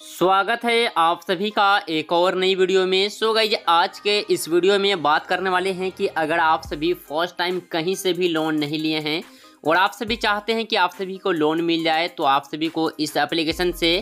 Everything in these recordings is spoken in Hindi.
स्वागत है आप सभी का एक और नई वीडियो में। सो गई आज के इस वीडियो में बात करने वाले हैं कि अगर आप सभी फ़र्स्ट टाइम कहीं से भी लोन नहीं लिए हैं और आप सभी चाहते हैं कि आप सभी को लोन मिल जाए तो आप सभी को इस एप्लीकेशन से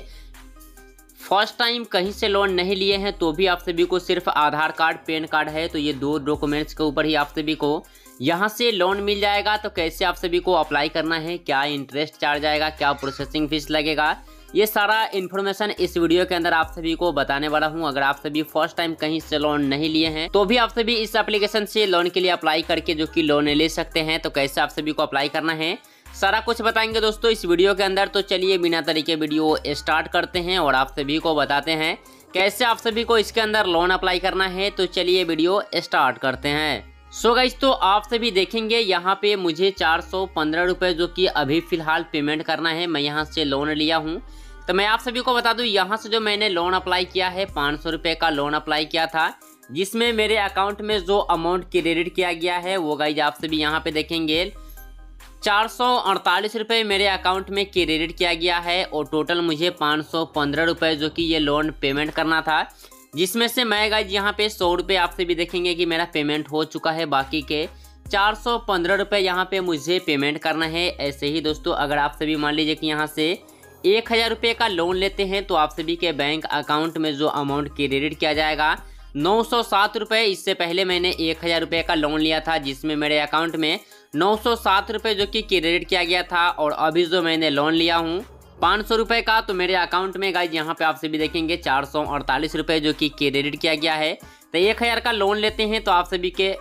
फ़र्स्ट टाइम कहीं से लोन नहीं लिए हैं तो भी आप सभी को सिर्फ़ आधार कार्ड, पैन कार्ड है तो ये दो डॉक्यूमेंट्स के ऊपर ही आप सभी को यहाँ से लोन मिल जाएगा। तो कैसे आप सभी को अप्लाई करना है, क्या इंटरेस्ट चार्ज आएगा, क्या प्रोसेसिंग फ़ीस लगेगा ये सारा इन्फॉर्मेशन इस वीडियो के अंदर आप सभी को बताने वाला हूँ। अगर आप सभी फ़र्स्ट टाइम कहीं से लोन नहीं लिए हैं तो भी आप सभी इस एप्लीकेशन से लोन के लिए अप्लाई करके जो कि लोन ले सकते हैं तो कैसे आप सभी को अप्लाई करना है? सारा कुछ बताएँगे दोस्तों इस वीडियो के अंदर। तो चलिए बिना तरीके वीडियो स्टार्ट करते हैं और आप सभी को बताते हैं कैसे आप सभी को इसके अंदर लोन अप्लाई करना है। तो चलिए वीडियो स्टार्ट करते हैं। सो गाइज़ तो आप सभी देखेंगे यहाँ पे मुझे चार सौ पंद्रह रुपये जो कि अभी फ़िलहाल पेमेंट करना है। मैं यहाँ से लोन लिया हूँ। तो मैं आप सभी को बता दूँ, यहाँ से जो मैंने लोन अप्लाई किया है, पाँच सौ रुपये का लोन अप्लाई किया था, जिसमें मेरे अकाउंट में जो अमाउंट क्रेडिट किया गया है, वो गाइज़ आप सभी यहाँ पे देखेंगे। चार सौ अड़तालीस रुपये मेरे अकाउंट में क्रेडिट किया गया है और टोटल मुझे पाँच सौ पंद्रह रुपये जो कि ये लोन पेमेंट करना था, जिसमें से मैं गाइज़ यहाँ पे सौ रुपये आपसे भी देखेंगे कि मेरा पेमेंट हो चुका है बाकी के। चार सौ पंद्रह रुपये यहाँ पे मुझे पेमेंट करना है, ऐसे ही दोस्तों, अगर आप सभी मान लीजिए कि यहाँ से एक हज़ार रुपये का लोन लेते हैं तो आप सभी के बैंक अकाउंट में जो अमाउंट क्रेडिट किया जाएगा, नौ सौ सात रुपये। इससे पहले मैंने एक हज़ार रुपये का लोन लिया था, जिसमें मेरे अकाउंट में नौ सौ सात रुपये जो कि क्रेडिट किया गया था, और अभी जो मैंने लोन लिया हूँ, पाँच सौ रुपये का तो मेरे अकाउंट में गाइज़ यहाँ पे आप सभी देखेंगे, चार सौ अड़तालीस रुपये जो कि क्रेडिट किया गया है। तो एक हज़ार का लोन लेते हैं तो आप सभी के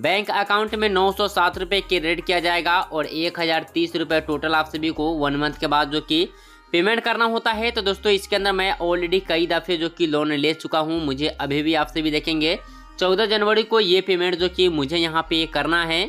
बैंक अकाउंट में नौ सौ सात रुपये क्रेडिट किया जाएगा और एक हज़ार तीस रुपये टोटल आप सभी को वन मंथ के बाद जो कि पेमेंट करना होता है। तो दोस्तों, इसके अंदर मैं ऑलरेडी कई दफ़े जो कि लोन ले चुका हूँ। मुझे अभी भी आपसे भी देखेंगे, चौदह जनवरी को ये पेमेंट जो कि मुझे यहाँ पे करना है।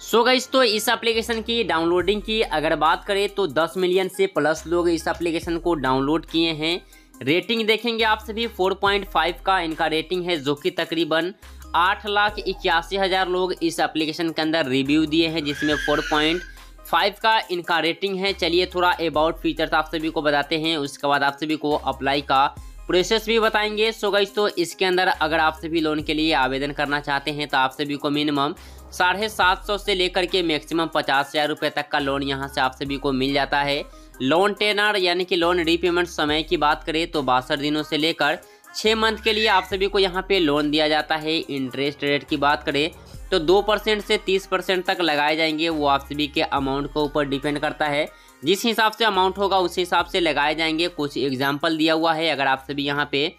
सो so गई तो इस एप्लीकेशन की डाउनलोडिंग की अगर बात करें तो 10 मिलियन से प्लस लोग इस एप्लीकेशन को डाउनलोड किए हैं। रेटिंग देखेंगे आप सभी 4.5 का इनका रेटिंग है, जो कि तकरीबन आठ लाख इक्यासी हज़ार लोग इस एप्लीकेशन के अंदर रिव्यू दिए हैं, जिसमें 4.5 का इनका रेटिंग है। चलिए थोड़ा अबाउट फीचर्स आप सभी को बताते हैं, उसके बाद आप सभी को अप्लाई का प्रोसेस भी बताएँगे। सो गाइस तो इसके अंदर अगर आप सभी लोन के लिए आवेदन करना चाहते हैं तो आप सभी को मिनिमम साढ़े सात सौ से लेकर के मैक्सिमम पचास हज़ार रुपये तक का लोन यहाँ से आप सभी को मिल जाता है। लोन टेनर यानी कि लोन रीपेमेंट समय की बात करें तो बासठ दिनों से लेकर छः मंथ के लिए आप सभी को यहाँ पे लोन दिया जाता है। इंटरेस्ट रेट की बात करें तो दो परसेंट से तीस परसेंट तक लगाए जाएँगे। वो आप सभी के अमाउंट के ऊपर डिपेंड करता है। जिस हिसाब से अमाउंट होगा, उस हिसाब से लगाए जाएँगे। कुछ एग्ज़ाम्पल दिया हुआ है, अगर आप सभी यहाँ पे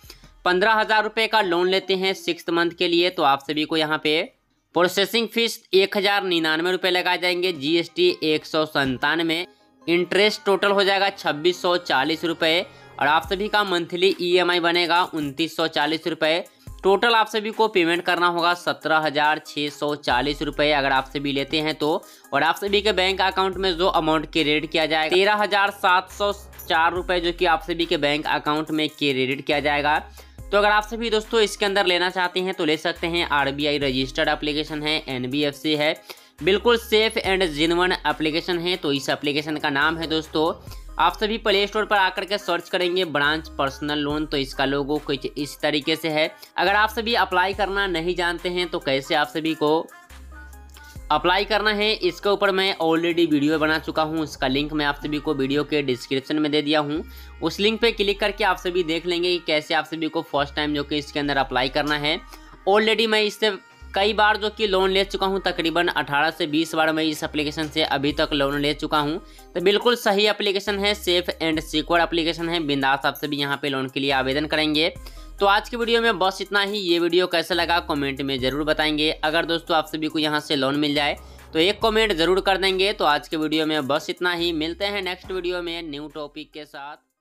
पंद्रह हज़ार रुपये का लोन लेते हैं सिक्स मंथ के लिए तो आप सभी को यहाँ पे प्रोसेसिंग फ़ीस एक हज़ार निन्यानवे रुपये लगाए जाएँगे। जीएसटी एक सौ संतानवे इंटरेस्ट टोटल हो जाएगा छब्बीस सौ चालीस रुपये और आप सभी का मंथली ईएमआई बनेगा उनतीस सौ चालीस टोटल आप सभी को पेमेंट करना होगा सत्रह हज़ार छः सौ चालीस रुपये अगर आप सभी लेते हैं तो। और आप सभी के बैंक अकाउंट में जो अमाउंट क्रेडिट किया जाएगा, तेरह हज़ार सात सौ चार रुपये जो कि आप सभी के बैंक अकाउंट में क्रेडिट किया जाएगा। तो अगर आप सभी दोस्तों इसके अंदर लेना चाहते हैं तो ले सकते हैं। आरबीआई रजिस्टर्ड एप्लीकेशन है एनबीएफसी है। बिल्कुल सेफ़ एंड जिनवन एप्लीकेशन है तो इस एप्लीकेशन का नाम है दोस्तों। आप सभी प्ले स्टोर पर आकर के सर्च करेंगे ब्रांच पर्सनल लोन तो इसका लोगो कुछ इस तरीके से है। अगर आप सभी अप्लाई करना नहीं जानते हैं तो कैसे आप सभी को अप्लाई करना है, इसके ऊपर मैं ऑलरेडी वीडियो बना चुका हूँ। उसका लिंक मैं आप सभी को वीडियो के डिस्क्रिप्शन में दे दिया हूँ। उस लिंक पे क्लिक करके आप सभी देख लेंगे कि कैसे आप सभी को फ़र्स्ट टाइम जो कि इसके अंदर अप्लाई करना है। ऑलरेडी मैं इससे कई बार जो कि लोन ले चुका हूँ, तकरीबन 18 से 20 बार मैं इस एप्लीकेशन से अभी तक लोन ले चुका हूँ। तो बिल्कुल सही एप्लीकेशन है सेफ़ एंड सिक्योर एप्लीकेशन है। बिंदास आप सभी यहाँ पे लोन के लिए आवेदन करेंगे। तो आज की वीडियो में बस इतना ही। ये वीडियो कैसा लगा कमेंट में ज़रूर बताएँगे। अगर दोस्तों आप सभी को यहाँ से लोन मिल जाए तो एक कमेंट ज़रूर कर देंगे। तो आज के वीडियो में बस इतना ही। मिलते हैं नेक्स्ट वीडियो में न्यू टॉपिक के साथ।